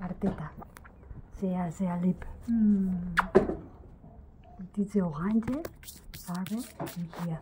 Arteta. Sehr, sehr lieb. Mm. Diese orange Farbe wie hier.